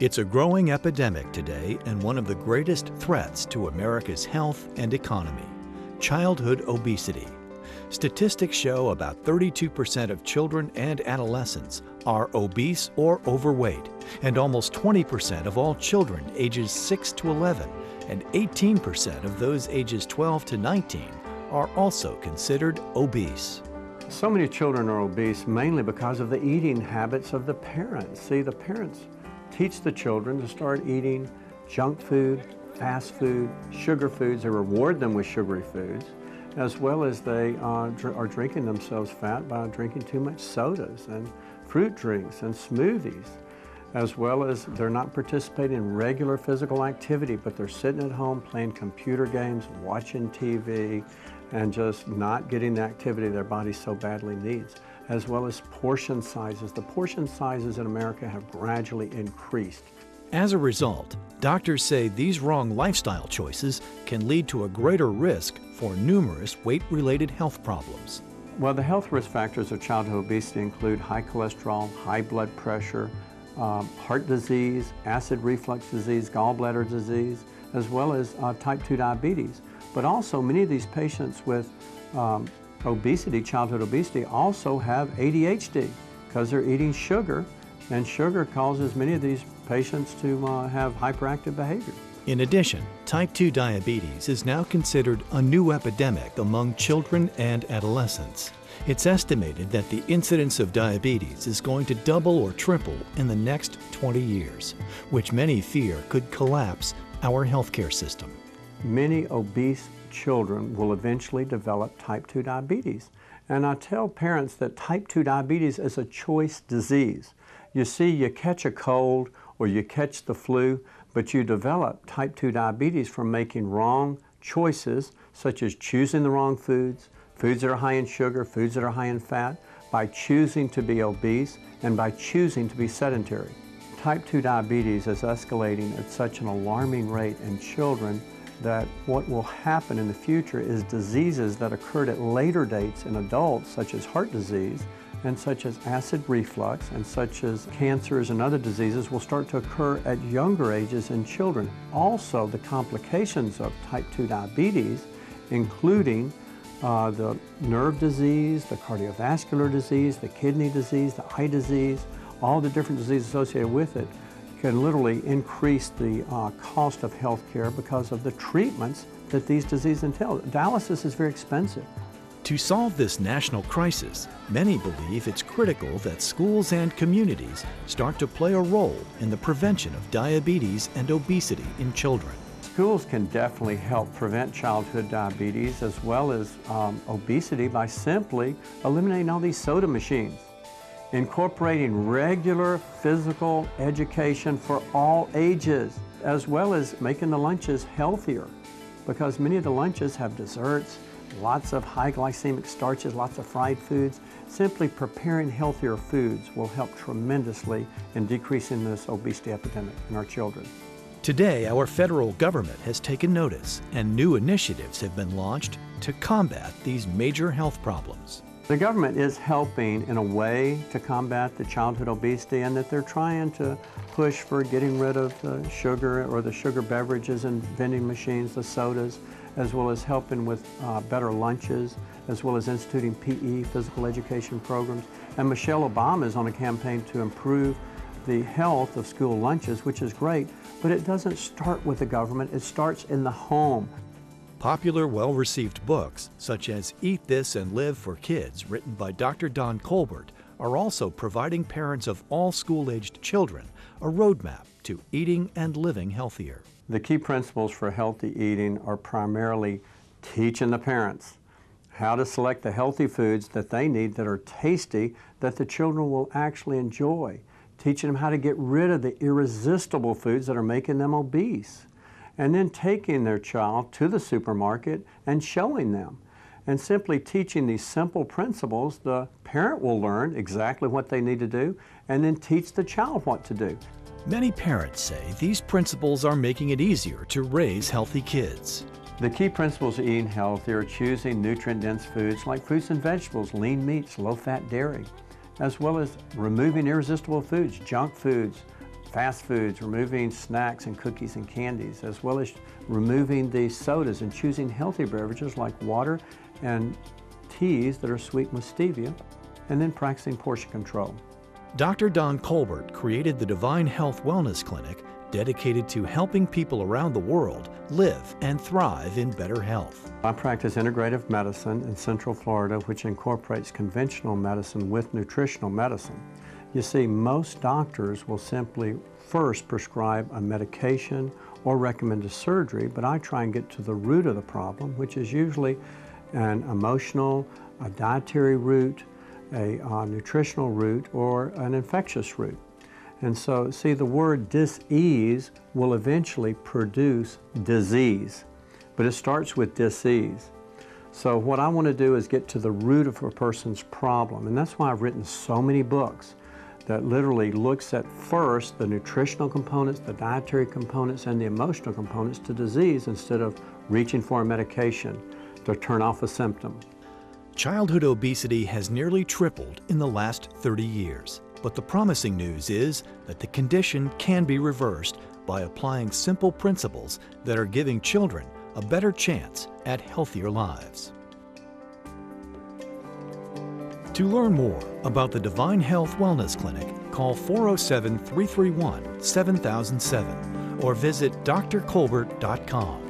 It's a growing epidemic today and one of the greatest threats to America's health and economy childhood obesity. Statistics show about 32% of children and adolescents are obese or overweight, and almost 20% of all children ages 6 to 11 and 18% of those ages 12 to 19 are also considered obese. So many children are obese mainly because of the eating habits of the parents. See, the parents teach the children to start eating junk food, fast food, sugar foods. They reward them with sugary foods, as well as they uh, dr are drinking themselves fat by drinking too much sodas and fruit drinks and smoothies, as well as they're not participating in regular physical activity, but they're sitting at home playing computer games, watching TV, and just not getting the activity their body so badly needs, as well as portion sizes. The portion sizes in America have gradually increased. As a result, doctors say these wrong lifestyle choices can lead to a greater risk for numerous weight-related health problems. Well, the health risk factors of childhood obesity include high cholesterol, high blood pressure, um, heart disease, acid reflux disease, gallbladder disease, as well as uh, type 2 diabetes. But also, many of these patients with um, obesity, childhood obesity, also have ADHD because they're eating sugar, and sugar causes many of these patients to uh, have hyperactive behavior. In addition, type 2 diabetes is now considered a new epidemic among children and adolescents. It's estimated that the incidence of diabetes is going to double or triple in the next 20 years, which many fear could collapse our healthcare system. Many obese children will eventually develop type 2 diabetes. And I tell parents that type 2 diabetes is a choice disease. You see, you catch a cold or you catch the flu, but you develop type 2 diabetes from making wrong choices, such as choosing the wrong foods, foods that are high in sugar, foods that are high in fat, by choosing to be obese, and by choosing to be sedentary. Type 2 diabetes is escalating at such an alarming rate in children that what will happen in the future is diseases that occurred at later dates in adults, such as heart disease, and such as acid reflux, and such as cancers and other diseases will start to occur at younger ages in children. Also, the complications of type 2 diabetes, including uh, the nerve disease, the cardiovascular disease, the kidney disease, the eye disease, all the different diseases associated with it, can literally increase the uh, cost of health care because of the treatments that these diseases entail. Dialysis is very expensive. To solve this national crisis, many believe it's critical that schools and communities start to play a role in the prevention of diabetes and obesity in children. Schools can definitely help prevent childhood diabetes as well as um, obesity by simply eliminating all these soda machines incorporating regular physical education for all ages, as well as making the lunches healthier, because many of the lunches have desserts, lots of high glycemic starches, lots of fried foods. Simply preparing healthier foods will help tremendously in decreasing this obesity epidemic in our children. Today, our federal government has taken notice and new initiatives have been launched to combat these major health problems. The government is helping in a way to combat the childhood obesity and that they're trying to push for getting rid of the sugar or the sugar beverages and vending machines, the sodas, as well as helping with uh, better lunches, as well as instituting PE, physical education programs. And Michelle Obama is on a campaign to improve the health of school lunches, which is great, but it doesn't start with the government, it starts in the home. Popular, well received books, such as Eat This and Live for Kids, written by Dr. Don Colbert, are also providing parents of all school aged children a roadmap to eating and living healthier. The key principles for healthy eating are primarily teaching the parents how to select the healthy foods that they need that are tasty that the children will actually enjoy, teaching them how to get rid of the irresistible foods that are making them obese and then taking their child to the supermarket and showing them. And simply teaching these simple principles, the parent will learn exactly what they need to do and then teach the child what to do. Many parents say these principles are making it easier to raise healthy kids. The key principles of eating healthy are choosing nutrient-dense foods like fruits and vegetables, lean meats, low-fat dairy, as well as removing irresistible foods, junk foods, fast foods, removing snacks and cookies and candies, as well as removing the sodas and choosing healthy beverages like water and teas that are sweetened with stevia, and then practicing portion control. Dr. Don Colbert created the Divine Health Wellness Clinic dedicated to helping people around the world live and thrive in better health. I practice integrative medicine in Central Florida, which incorporates conventional medicine with nutritional medicine. You see, most doctors will simply first prescribe a medication or recommend a surgery, but I try and get to the root of the problem, which is usually an emotional, a dietary root, a uh, nutritional root, or an infectious root. And so, see, the word dis-ease will eventually produce disease, but it starts with dis-ease. So what I want to do is get to the root of a person's problem, and that's why I've written so many books that literally looks at first the nutritional components, the dietary components, and the emotional components to disease instead of reaching for a medication to turn off a symptom. Childhood obesity has nearly tripled in the last 30 years. But the promising news is that the condition can be reversed by applying simple principles that are giving children a better chance at healthier lives. To learn more about the Divine Health Wellness Clinic, call 407 331 7007 or visit drcolbert.com.